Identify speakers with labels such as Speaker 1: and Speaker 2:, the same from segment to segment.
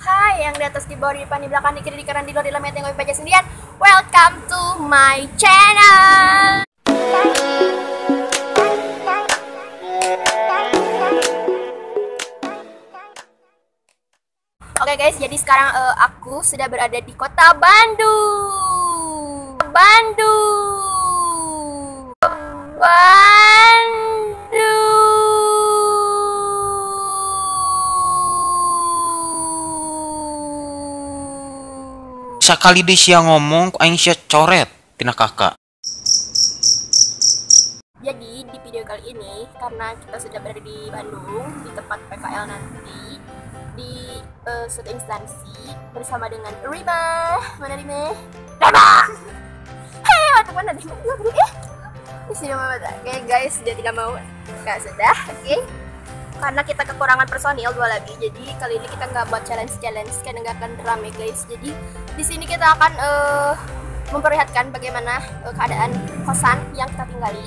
Speaker 1: Hai yang di atas di bawah di depan di belakang di kiri di kanan di luar di dalam yang baca sendirian Welcome to my channel Oke guys, jadi sekarang eh, aku sudah berada di kota Bandung. Bandung. Bandung.
Speaker 2: Sakali di siang ngomong, aing sia coret tina kakak.
Speaker 1: Jadi di video kali ini karena kita sudah berada di Bandung di tempat PKL nanti di eh, suatu instansi bersama dengan Rima. Mana Rima? Rima. Hei, teman-teman Rima juga bro. Eh, ini sudah mau Oke guys, dia tidak mau. Nggak sudah, oke. Karena kita kekurangan personil dua lagi, jadi kali ini kita nggak buat challenge challenge karena nggak akan rame guys. Jadi di sini kita akan eh, memperlihatkan bagaimana eh, keadaan kosan yang kita tinggali.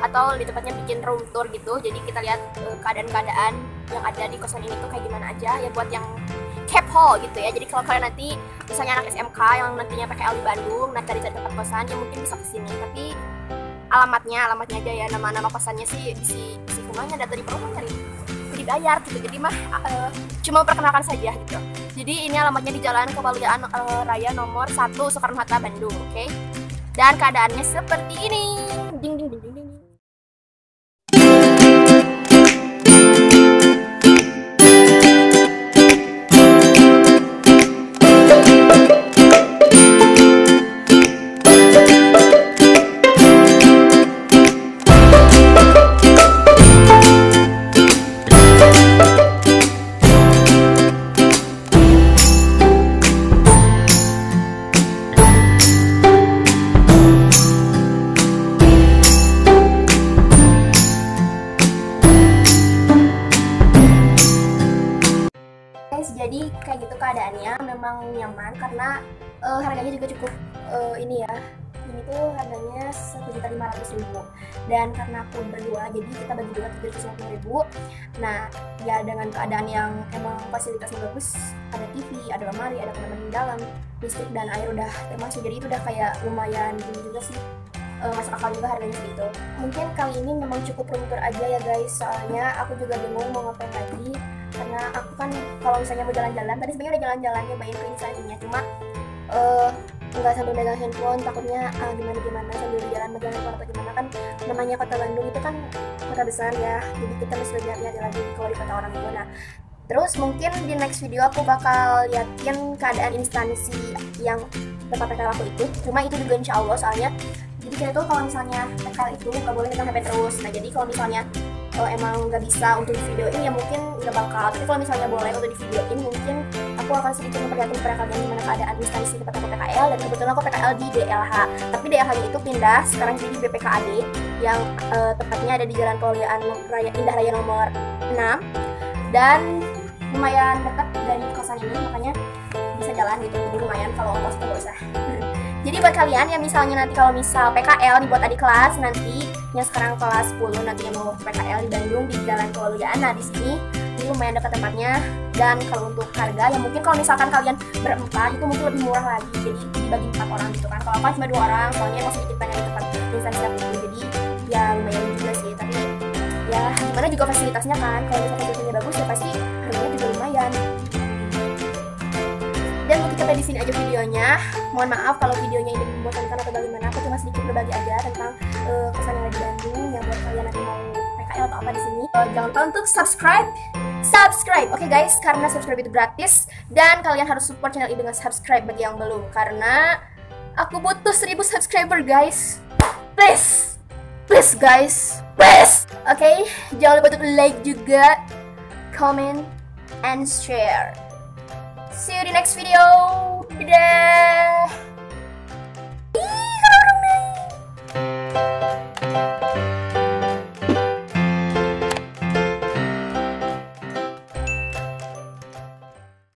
Speaker 1: Atau di tempatnya bikin room tour gitu. Jadi kita lihat eh, keadaan-keadaan yang ada di kosan ini tuh kayak gimana aja. Ya buat yang kepo gitu ya. Jadi kalau kalian nanti misalnya anak SMK yang nantinya PKL di Bandung nah cari cari tempat kosan ya mungkin bisa ke sini tapi alamatnya alamatnya aja ya. Nama-nama kosannya sih di di rumahnya data di perumahan nyari dibayar gitu. Jadi mah eh, cuma perkenalkan saja gitu. Jadi ini alamatnya di Jalan Kewaliaan eh, Raya nomor 1 Soekarno Hatta Bandung oke? Dan keadaannya seperti ini. Ding. Jadi kayak gitu keadaannya memang nyaman karena eh, harganya juga cukup eh, ini ya. Ini tuh harganya satu juta lima ratus ribu. Dan karena aku berdua jadi kita bagi dua tiga ratus lima ribu. Nah ya dengan keadaan yang emang fasilitasnya bagus ada TV ada lemari ada kamar mandi dalam listrik dan air udah termasuk. Jadi itu udah kayak lumayan juga sih eh, masuk akal juga harganya segitu mungkin kali ini memang cukup room tour aja ya guys. Soalnya aku juga bingung mau ngapain lagi karena aku kan kalau misalnya mau jalan-jalan tadi sebenarnya udah jalan-jalan nyobain ke instansinya cuma eh nggak sambil megang handphone takutnya ah, gimana gimana sambil jalan megang handphone atau gimana. Kan namanya kota Bandung itu kan kota besar ya jadi kita mesti lebih hati-hati lagi kalau di kota orang itu. Nah terus mungkin di next video aku bakal liatin keadaan instansi yang tempat PKL aku itu. Cuma itu juga insya Allah soalnya jadi kita tuh kalau misalnya PKL itu nggak boleh megang HP terus. Nah jadi kalau misalnya eh, emang nggak bisa untuk videoin ya mungkin nggak bakal. Tapi kalau misalnya boleh untuk di videoin mungkin aku akan sedikit memperlihatkan kepada kalian gimana keadaan instansi tempat aku PKL dan kebetulan aku PKL di DLH tapi DLH itu pindah sekarang jadi BPKAD yang eh, tepatnya ada di Jalan Kewaliaan Raya Indah Raya nomor 6 dan lumayan dekat dari kosan ini makanya bisa jalan gitu. Jadi lumayan kalau tuh nggak usah. Jadi buat kalian yang misalnya nanti kalau misal PKL dibuat adik kelas nanti yang sekarang kelas 10 nanti yang mau PKL di Bandung di Jalan Kewaliaan nah di sini ini lumayan dekat tempatnya. Dan kalau untuk harga ya mungkin kalau misalkan kalian berempat itu mungkin lebih murah lagi. Jadi dibagi empat orang gitu kan. Kalau aku cuma dua orang soalnya emang sedikit pengen di tempat instansi aku itu jadi ya lumayan juga sih. Tapi ya gimana juga fasilitasnya kan. Kalau misalkan fasilitasnya bagus ya pasti sampai di sini aja videonya. Mohon maaf kalau videonya ini membosankan atau bagaimana. Aku cuma sedikit berbagi aja tentang eh, kesan yang ada di Bandung yang buat kalian nanti mau PKL atau apa di sini. Eh, jangan lupa untuk subscribe. Subscribe, oke guys, karena subscribe itu gratis dan kalian harus support channel ini dengan subscribe bagi yang belum karena aku butuh 1000 subscriber guys. Please, please guys, please. Oke, jangan lupa untuk like juga, comment, and share. See you di next video. Dadah.